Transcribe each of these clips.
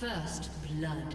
First blood.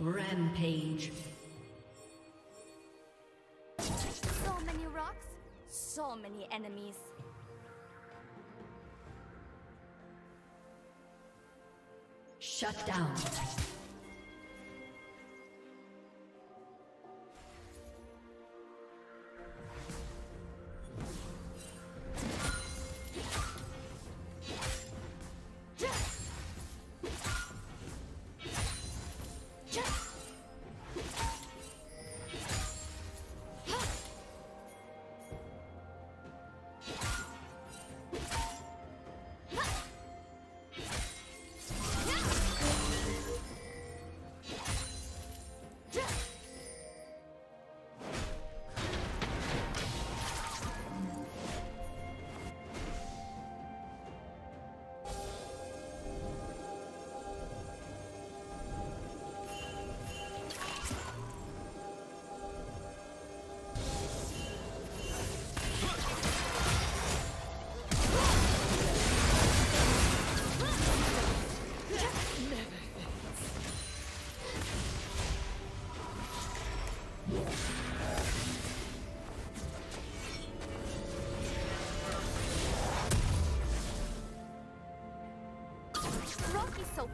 Rampage. So many rocks, so many enemies. Shut down.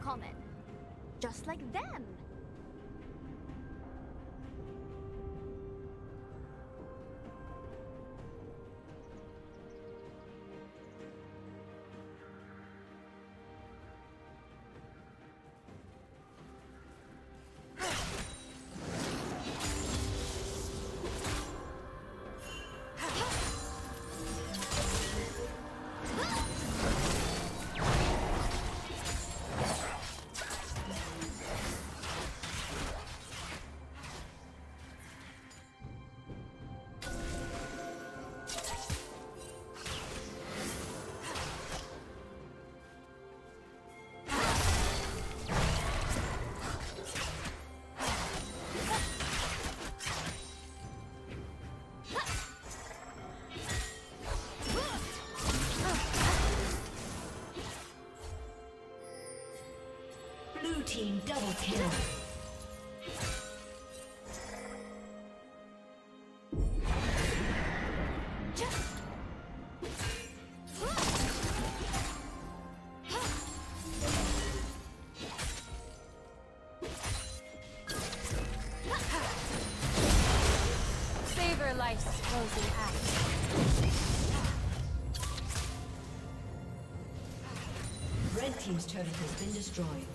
Common. Just like them. Team double kill. Savor life's closing act. Red team's turret has been destroyed.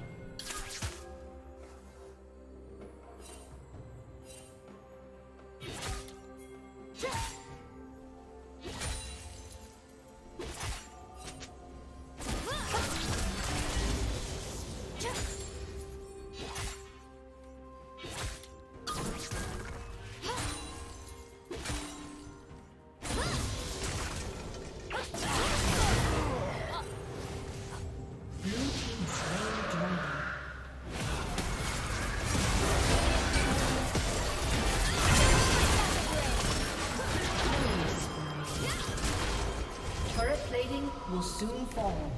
어.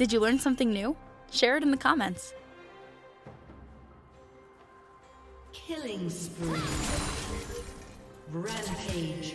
Did you learn something new? Share it in the comments. Killing spree. Rampage.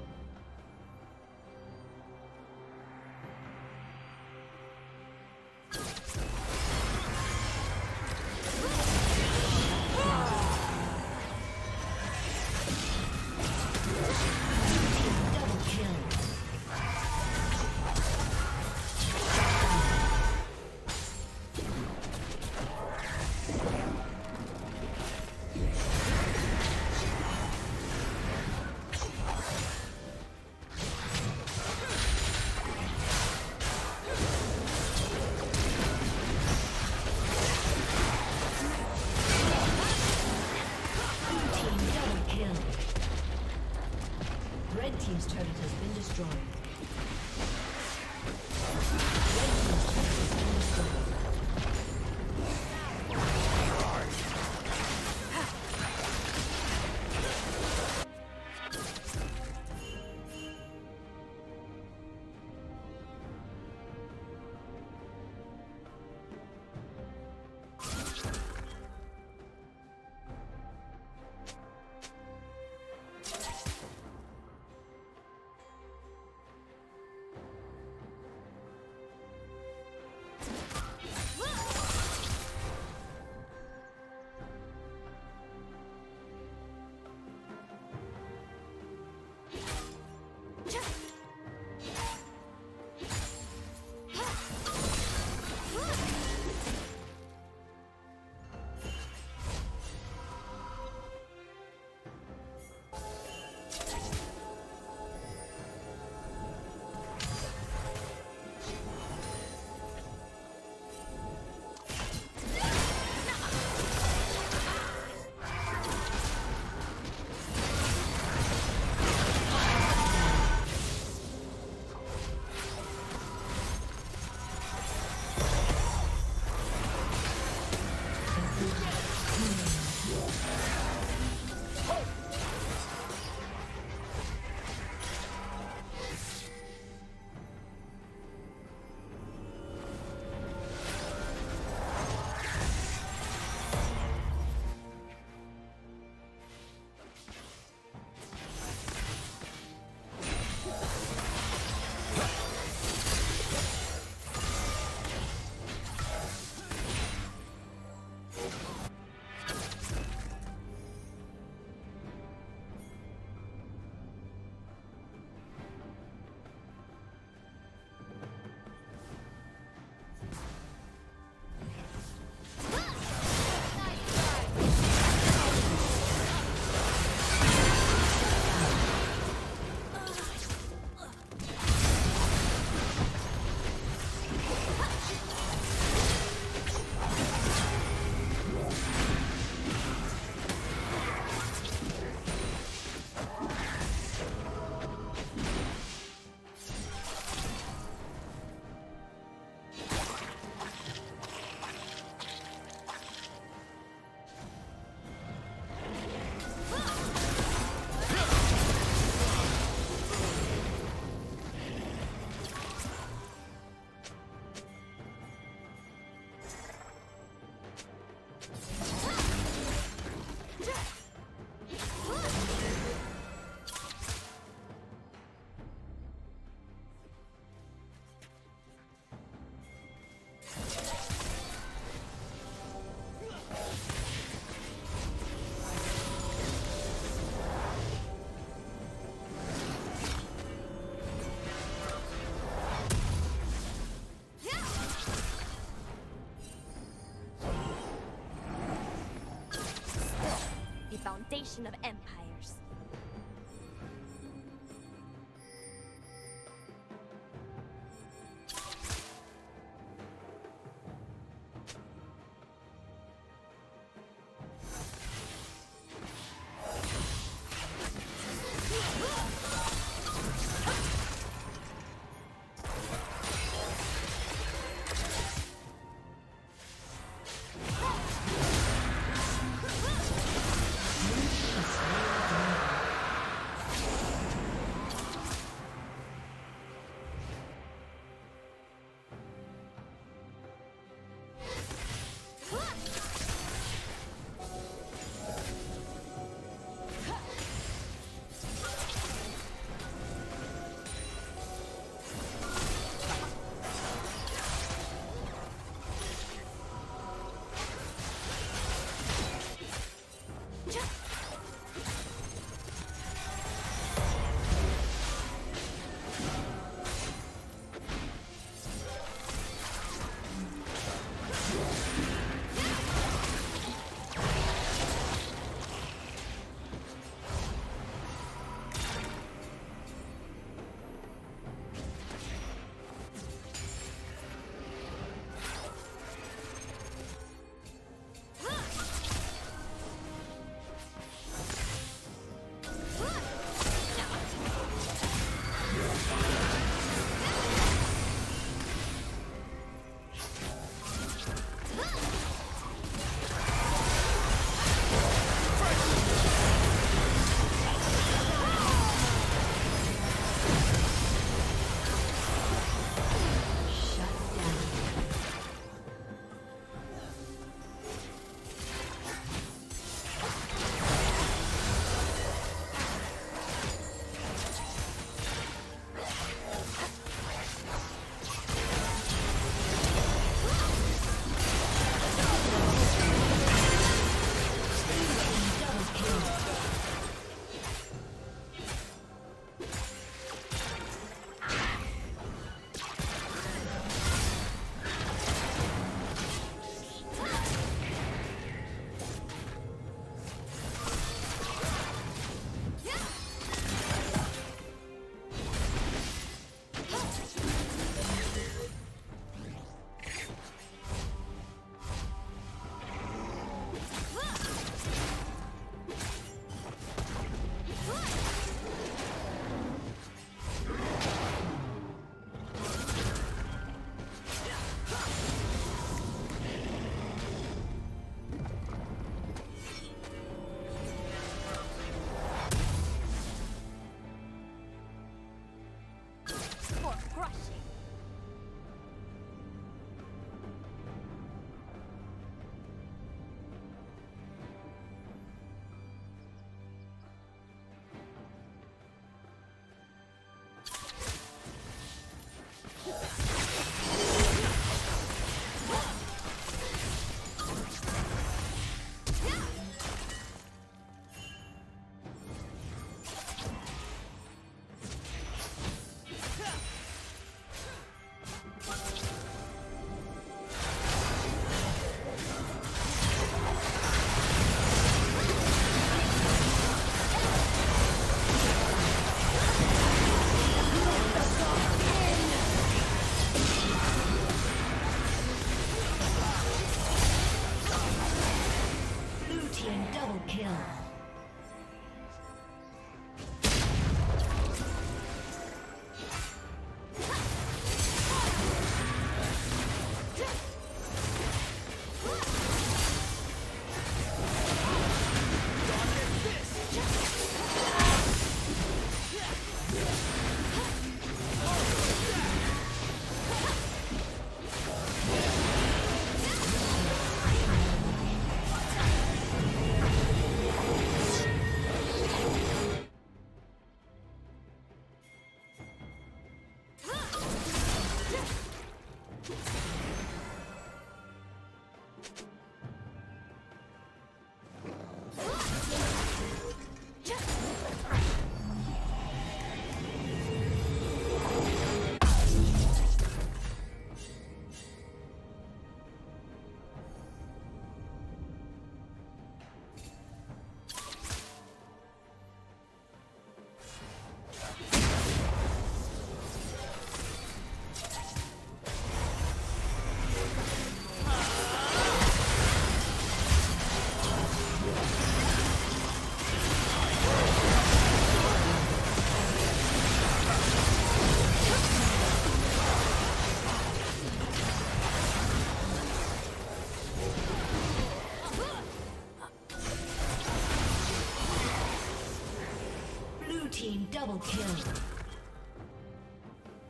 of empire.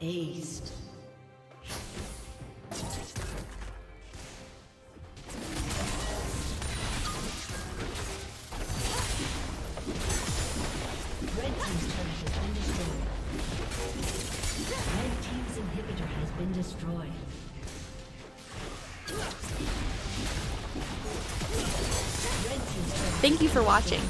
Turret Thank you for watching.